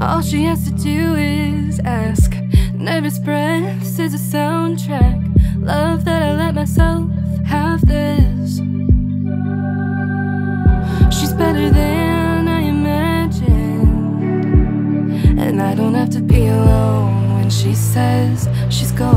All she has to do is ask. Nervous breaths is a soundtrack. Love that I let myself have this. She's better than I imagined. And I don't have to be alone when she says she's gone.